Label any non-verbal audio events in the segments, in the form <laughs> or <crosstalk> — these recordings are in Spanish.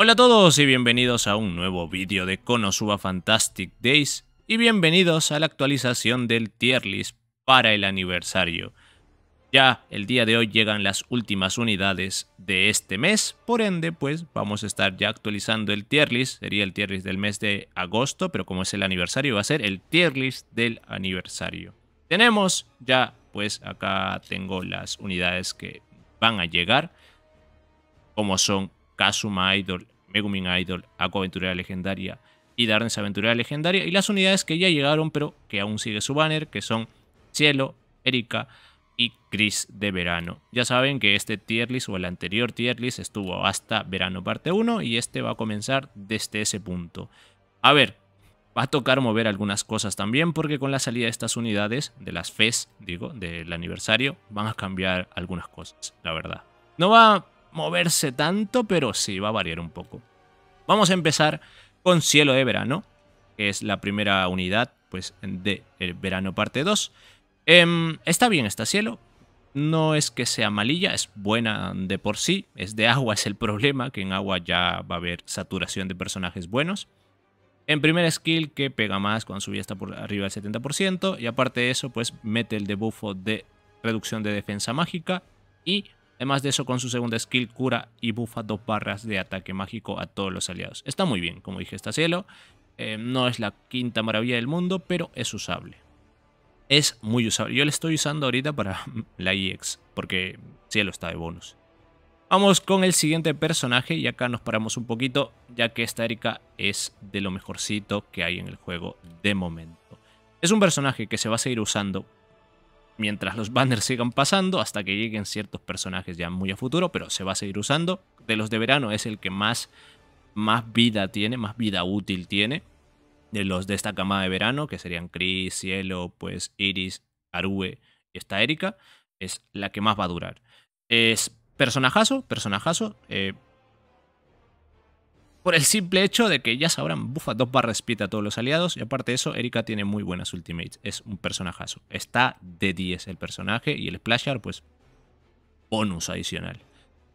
Hola a todos y bienvenidos a un nuevo vídeo de Konosuba Fantastic Days y bienvenidos a la actualización del tier list para el aniversario. Ya el día de hoy llegan las últimas unidades de este mes, por ende pues vamos a estar ya actualizando el tier list, sería el tier list del mes de agosto, pero como es el aniversario va a ser el tier list del aniversario. Tenemos ya pues acá tengo las unidades que van a llegar, como son Kazuma Idol, Megumin Idol, Aqua Aventurera Legendaria y Darkness Aventurera Legendaria. Y las unidades que ya llegaron, pero que aún sigue su banner, que son Cielo, Erika y Chris de verano. Ya saben que este tier list o el anterior tier list estuvo hasta verano parte 1 y este va a comenzar desde ese punto. A ver, va a tocar mover algunas cosas también porque con la salida de estas unidades, de las FES, digo, del aniversario, van a cambiar algunas cosas, la verdad. No va moverse tanto, pero sí, va a variar un poco. Vamos a empezar con Cielo de Verano, que es la primera unidad pues, de el Verano parte 2. Em, está bien está Cielo, no es que sea malilla, es buena de por sí, es de agua, <laughs> es el problema, que en agua ya va a haber saturación de personajes buenos. En primer skill que pega más cuando su vida está por arriba del 70% y aparte de eso pues mete el debuffo de reducción de defensa mágica y Además de eso, con su segunda skill, cura y bufa dos barras de ataque mágico a todos los aliados. Está muy bien, como dije, está cielo. Eh, no es la quinta maravilla del mundo, pero es usable. Es muy usable. Yo le estoy usando ahorita para <laughs> la EX, porque cielo está de bonus. Vamos con el siguiente personaje y acá nos paramos un poquito, ya que esta Erika es de lo mejorcito que hay en el juego de momento. Es un personaje que se va a seguir usando mientras los banners sigan pasando hasta que lleguen ciertos personajes ya muy a futuro, pero se va a seguir usando. De los de verano es el que más, más vida tiene, más vida útil tiene. De los de esta camada de verano, que serían Chris, Cielo, pues Iris, Arue y esta Erika, es la que más va a durar. Es personajazo, personajazo. Eh, por el simple hecho de que ya sabrán, bufa dos barras speed a todos los aliados. Y aparte de eso, Erika tiene muy buenas ultimates. Es un personajazo. Está de 10 el personaje y el Splasher, pues, bonus adicional.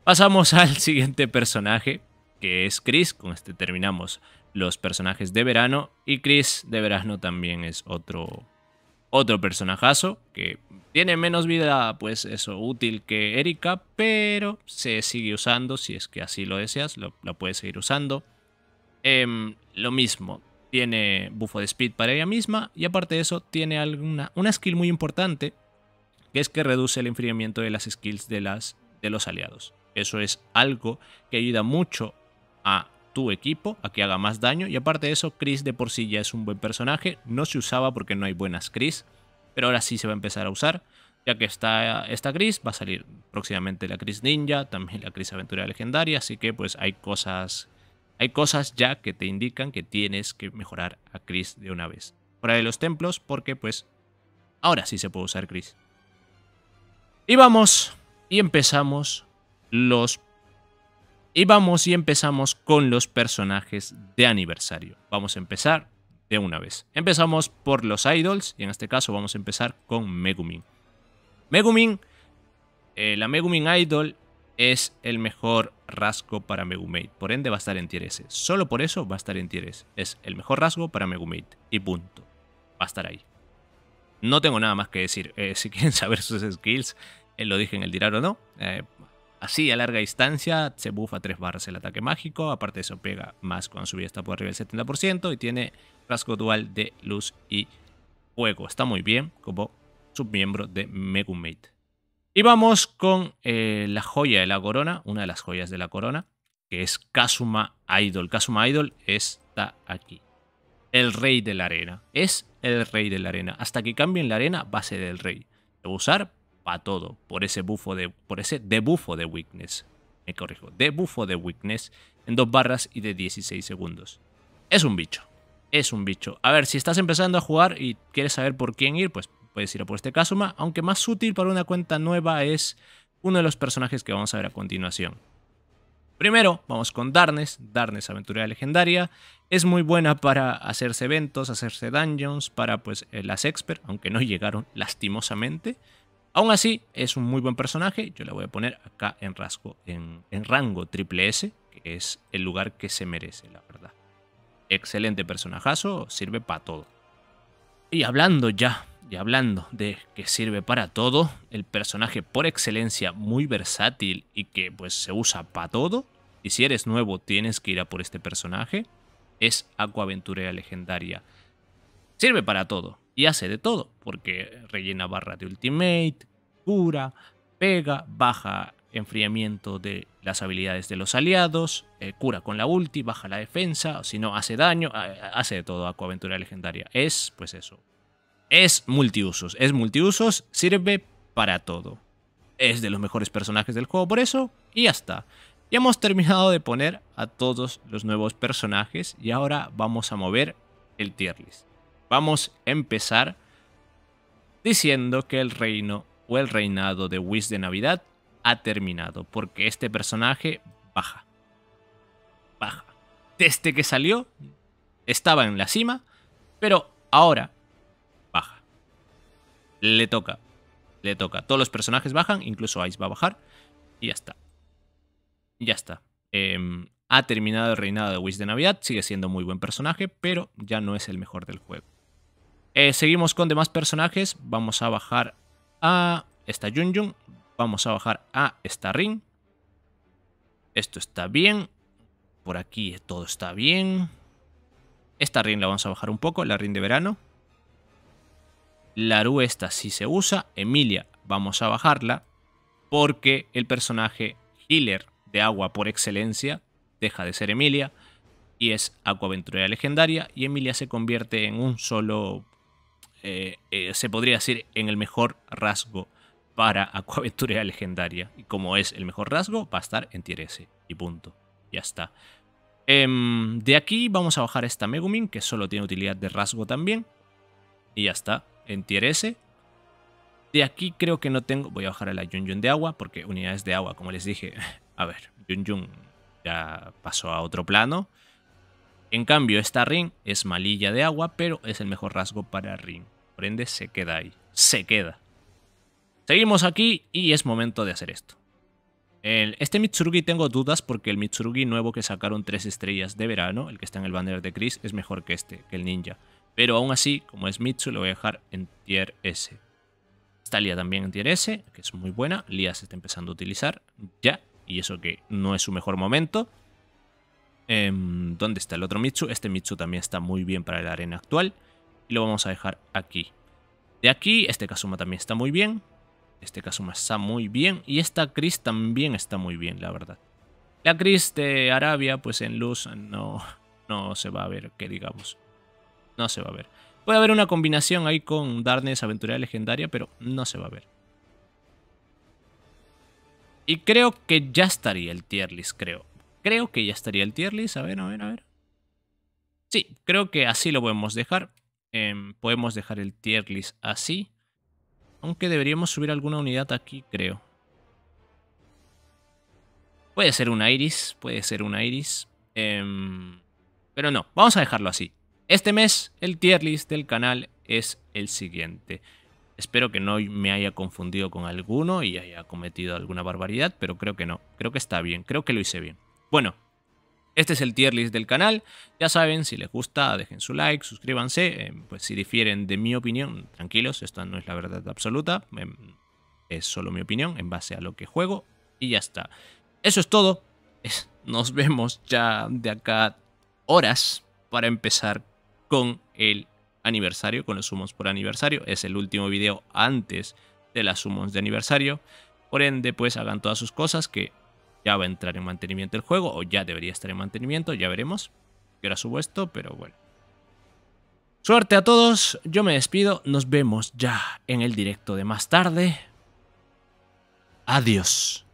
Pasamos <laughs> al siguiente personaje, que es Chris. Con este terminamos los personajes de verano. Y Chris de verano también es otro, otro personajazo que tiene menos vida, pues eso, útil que Erika, pero se sigue usando, si es que así lo deseas, lo, puedes seguir usando. Em, lo mismo, tiene bufo de speed para ella misma y aparte de eso tiene alguna, una skill muy importante, que es que reduce el enfriamiento de las skills de, las, de los aliados. Eso es algo que ayuda mucho a tu equipo a que haga más daño y aparte de eso Chris de por sí ya es un buen personaje, no se usaba porque no hay buenas Chris, pero ahora sí se va a empezar a usar. Ya que está esta Gris, va a salir próximamente la Gris Ninja, también la Gris Aventura Legendaria, así que pues hay cosas, hay cosas ya que te indican que tienes que mejorar a Chris de una vez. Fuera de los templos, porque pues ahora sí se puede usar Chris. Y vamos, y empezamos los... Y vamos y empezamos con los personajes de aniversario. Vamos a empezar de una vez. Empezamos por los idols y en este caso vamos a empezar con Megumin. Megumin, eh, la Megumin Idol es el mejor rasgo para Megumate, por ende va a estar en tier S. Solo por eso va a estar en tier S. Es el mejor rasgo para Megumate y punto. Va a estar ahí. No tengo nada más que decir. Eh, si quieren saber sus skills, él lo dije en el tirar o no. Así, a larga distancia, se bufa 3 barras el ataque mágico. Aparte de eso, pega más cuando su vida está por arriba del 70%. Y tiene rasgo dual de luz y fuego. Está muy bien como submiembro de Megumate. Y vamos con eh, la joya de la corona, una de las joyas de la corona, que es Kazuma Idol. Kazuma Idol está aquí. El rey de la arena. Es el rey de la arena. Hasta que cambien la arena, va a ser el rey. a usar para todo por ese bufo de por ese debufo de weakness. Me corrijo, debufo de weakness en dos barras y de 16 segundos. Es un bicho. Es un bicho. A ver, si estás empezando a jugar y quieres saber por quién ir, pues puedes ir a por este Kazuma, aunque más útil para una cuenta nueva es uno de los personajes que vamos a ver a continuación. Primero, vamos con Darnes, Darnes Aventurera Legendaria. Es muy buena para hacerse eventos, hacerse dungeons, para pues eh, las expert, aunque no llegaron lastimosamente. Aún así, es un muy buen personaje. Yo le voy a poner acá en, rasgo, en, rango triple S, que es el lugar que se merece, la verdad. Excelente personajazo, sirve para todo. Y hablando ya, y hablando de que sirve para todo, el personaje por excelencia muy versátil y que pues se usa para todo, y si eres nuevo tienes que ir a por este personaje, es Aventurera Legendaria. Sirve para todo, y hace de todo, porque rellena barra de ultimate, cura, pega, baja enfriamiento de las habilidades de los aliados, eh, cura con la ulti, baja la defensa, si no, hace daño, hace de todo Aquaventura Legendaria. Es, pues eso, es multiusos, es multiusos, sirve para todo. Es de los mejores personajes del juego por eso, y ya está. Ya hemos terminado de poner a todos los nuevos personajes y ahora vamos a mover el tier list. Vamos a empezar diciendo que el reino o el reinado de Whis de Navidad ha terminado, porque este personaje baja. Baja. Desde que salió, estaba en la cima, pero ahora baja. Le toca. Le toca. Todos los personajes bajan, incluso Ice va a bajar, y ya está. Ya está. Em, ha terminado el reinado de Whis de Navidad, sigue siendo muy buen personaje, pero ya no es el mejor del juego. Eh, seguimos con demás personajes, vamos a bajar a esta Jun Vamos a bajar a esta ring. Esto está bien. Por aquí todo está bien. Esta ring la vamos a bajar un poco, la ring de verano. La Aru esta sí se usa. Emilia vamos a bajarla. Porque el personaje healer de agua por excelencia deja de ser Emilia. Y es Aventurera legendaria. Y Emilia se convierte en un solo... Eh, eh, se podría decir en el mejor rasgo para <laughs> Aquaventura Legendaria. Y como es el mejor rasgo, va a estar en tier S. Y punto. Ya está. Em, de aquí vamos a bajar esta Megumin, que solo tiene utilidad de rasgo también. Y ya está, en tier S. De aquí creo que no tengo... Voy a bajar a la Yun de agua, porque unidades de agua, como les dije... <laughs> A ver, Yun Yun ya pasó a otro plano. En cambio, esta Ring es malilla de agua, pero es el mejor rasgo para Ring. Por ende, se queda ahí. Se queda. Seguimos aquí y es momento de hacer esto. este Mitsurugi tengo dudas porque el Mitsurugi nuevo que sacaron 3 estrellas de verano, el que está en el banner de Chris, es mejor que este, que el ninja. Pero aún así, como es Mitsu, lo voy a dejar en tier S. Está Lia también en tier S, que es muy buena. Lia se está empezando a utilizar ya, y eso que no es su mejor momento. Em, ¿Dónde está el otro Mitsu? Este Mitsu también está muy bien para la arena actual. Y lo vamos a dejar aquí. De aquí, este Kazuma también está muy bien. Este Kazuma está muy bien. Y esta Chris también está muy bien, la verdad. La Chris de Arabia, pues en luz no, no se va a ver, que digamos. No se va a ver. Puede haber una combinación ahí con Darkness Aventurera Legendaria, pero no se va a ver. Y creo que ya estaría el tier list, creo. Creo que ya estaría el tier list. A ver, a ver, a ver. Sí, creo que así lo podemos dejar. Em, podemos dejar el tier list así. Aunque deberíamos subir alguna unidad aquí, creo. Puede ser un Iris, puede ser un Iris. Em, pero no, vamos a dejarlo así. Este mes el tier list del canal es el siguiente. Espero que no me haya confundido con alguno y haya cometido alguna barbaridad, pero creo que no. Creo que está bien, creo que lo hice bien. Bueno, este es el tier list del canal. Ya saben, si les gusta, dejen su like, suscríbanse. Eh, pues si difieren de mi opinión, tranquilos, esta no es la verdad absoluta. Em, es solo mi opinión en base a lo que juego. Y ya está. Eso es todo. Nos vemos ya de acá horas para empezar con el aniversario, con los sumos por aniversario. Es el último video antes de las sumos de aniversario. Por ende, pues hagan todas sus cosas que ya va a entrar en mantenimiento el juego, o ya debería estar en mantenimiento, ya veremos. Que era su esto, pero bueno. Suerte a todos, yo me despido, nos vemos ya en el directo de más tarde. Adiós.